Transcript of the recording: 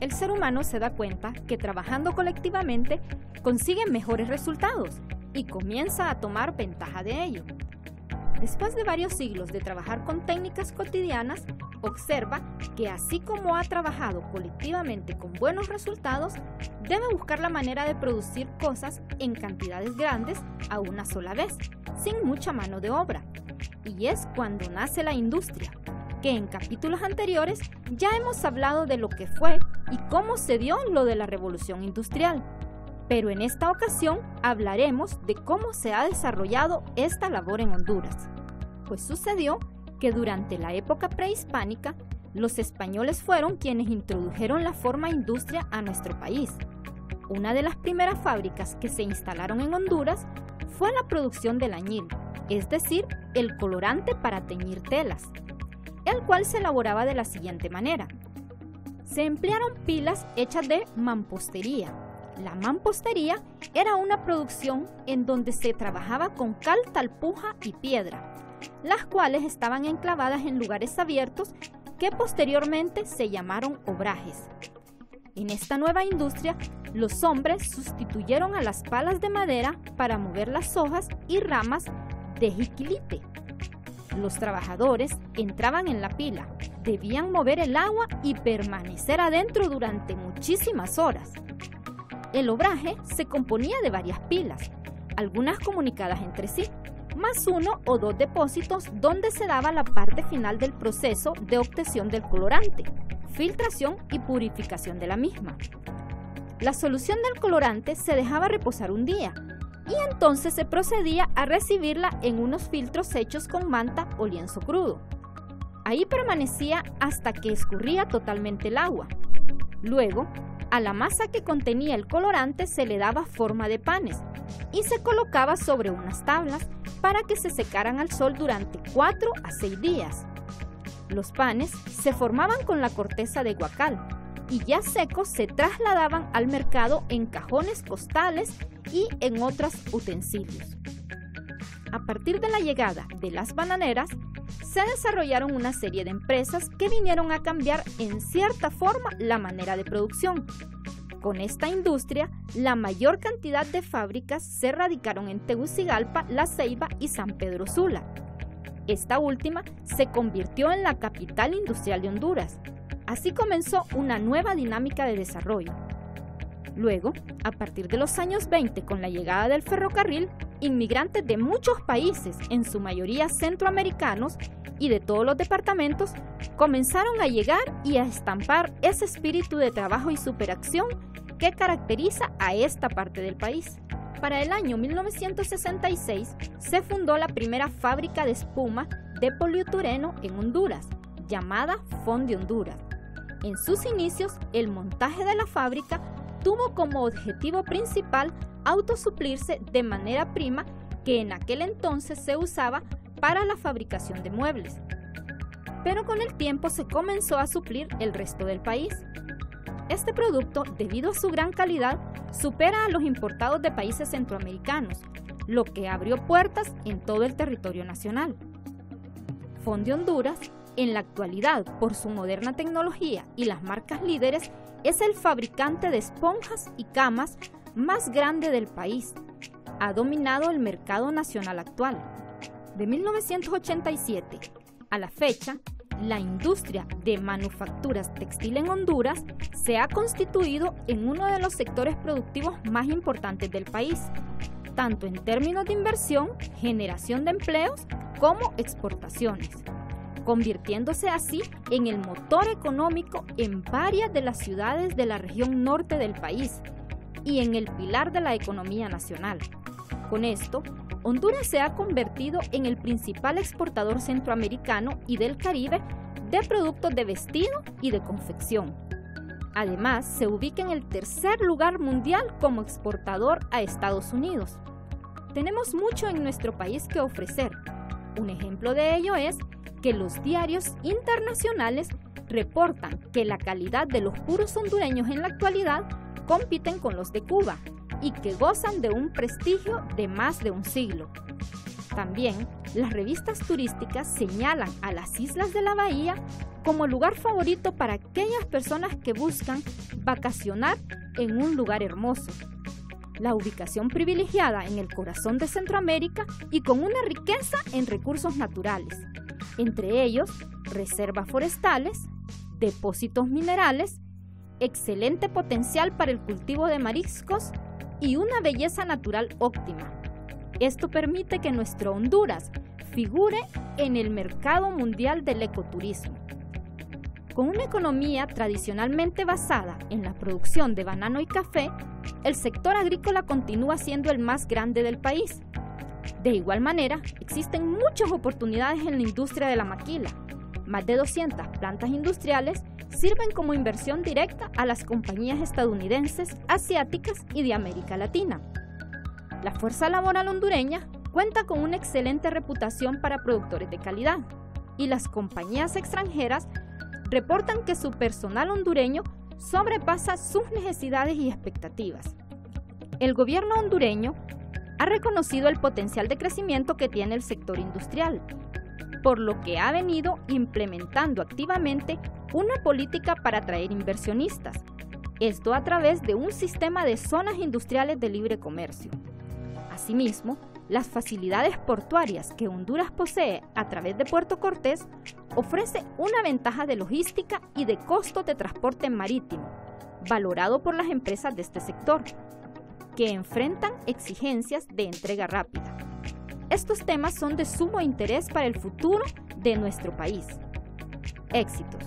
el ser humano se da cuenta que trabajando colectivamente consigue mejores resultados y comienza a tomar ventaja de ello. Después de varios siglos de trabajar con técnicas cotidianas, observa que así como ha trabajado colectivamente con buenos resultados, debe buscar la manera de producir cosas en cantidades grandes a una sola vez, sin mucha mano de obra. Y es cuando nace la industria, que en capítulos anteriores ya hemos hablado de lo que fue y cómo se dio lo de la revolución industrial. Pero en esta ocasión hablaremos de cómo se ha desarrollado esta labor en Honduras. Pues sucedió que durante la época prehispánica, los españoles fueron quienes introdujeron la forma industria a nuestro país. Una de las primeras fábricas que se instalaron en Honduras fue la producción del añil, es decir, el colorante para teñir telas el cual se elaboraba de la siguiente manera. Se emplearon pilas hechas de mampostería. La mampostería era una producción en donde se trabajaba con cal, talpuja y piedra, las cuales estaban enclavadas en lugares abiertos que posteriormente se llamaron obrajes. En esta nueva industria, los hombres sustituyeron a las palas de madera para mover las hojas y ramas de jiquilite, los trabajadores entraban en la pila, debían mover el agua y permanecer adentro durante muchísimas horas. El obraje se componía de varias pilas, algunas comunicadas entre sí, más uno o dos depósitos donde se daba la parte final del proceso de obtención del colorante, filtración y purificación de la misma. La solución del colorante se dejaba reposar un día y entonces se procedía a recibirla en unos filtros hechos con manta o lienzo crudo. Ahí permanecía hasta que escurría totalmente el agua. Luego, a la masa que contenía el colorante se le daba forma de panes y se colocaba sobre unas tablas para que se secaran al sol durante 4 a 6 días. Los panes se formaban con la corteza de guacal y ya secos se trasladaban al mercado en cajones costales y en otros utensilios. A partir de la llegada de las bananeras, se desarrollaron una serie de empresas que vinieron a cambiar en cierta forma la manera de producción. Con esta industria, la mayor cantidad de fábricas se radicaron en Tegucigalpa, La Ceiba y San Pedro Sula. Esta última se convirtió en la capital industrial de Honduras. Así comenzó una nueva dinámica de desarrollo. Luego, a partir de los años 20, con la llegada del ferrocarril, inmigrantes de muchos países, en su mayoría centroamericanos y de todos los departamentos, comenzaron a llegar y a estampar ese espíritu de trabajo y superacción que caracteriza a esta parte del país. Para el año 1966 se fundó la primera fábrica de espuma de poliutureno en Honduras, llamada Fond Honduras. En sus inicios, el montaje de la fábrica tuvo como objetivo principal autosuplirse de manera prima que en aquel entonces se usaba para la fabricación de muebles. Pero con el tiempo se comenzó a suplir el resto del país. Este producto, debido a su gran calidad, supera a los importados de países centroamericanos, lo que abrió puertas en todo el territorio nacional. Fonde Honduras, en la actualidad, por su moderna tecnología y las marcas líderes, es el fabricante de esponjas y camas más grande del país. Ha dominado el mercado nacional actual. De 1987 a la fecha, la industria de manufacturas textil en Honduras se ha constituido en uno de los sectores productivos más importantes del país, tanto en términos de inversión, generación de empleos, como exportaciones convirtiéndose así en el motor económico en varias de las ciudades de la región norte del país y en el pilar de la economía nacional. Con esto, Honduras se ha convertido en el principal exportador centroamericano y del Caribe de productos de vestido y de confección. Además, se ubica en el tercer lugar mundial como exportador a Estados Unidos. Tenemos mucho en nuestro país que ofrecer. Un ejemplo de ello es que los diarios internacionales reportan que la calidad de los puros hondureños en la actualidad compiten con los de Cuba y que gozan de un prestigio de más de un siglo. También, las revistas turísticas señalan a las islas de la bahía como lugar favorito para aquellas personas que buscan vacacionar en un lugar hermoso. La ubicación privilegiada en el corazón de Centroamérica y con una riqueza en recursos naturales, entre ellos reservas forestales, depósitos minerales, excelente potencial para el cultivo de mariscos y una belleza natural óptima. Esto permite que nuestro Honduras figure en el mercado mundial del ecoturismo. Con una economía tradicionalmente basada en la producción de banano y café, el sector agrícola continúa siendo el más grande del país. De igual manera, existen muchas oportunidades en la industria de la maquila. Más de 200 plantas industriales sirven como inversión directa a las compañías estadounidenses, asiáticas y de América Latina. La fuerza laboral hondureña cuenta con una excelente reputación para productores de calidad y las compañías extranjeras reportan que su personal hondureño sobrepasa sus necesidades y expectativas. El gobierno hondureño ha reconocido el potencial de crecimiento que tiene el sector industrial, por lo que ha venido implementando activamente una política para atraer inversionistas, esto a través de un sistema de zonas industriales de libre comercio. Asimismo, las facilidades portuarias que Honduras posee a través de Puerto Cortés ofrece una ventaja de logística y de costo de transporte marítimo, valorado por las empresas de este sector, que enfrentan exigencias de entrega rápida. Estos temas son de sumo interés para el futuro de nuestro país. Éxitos.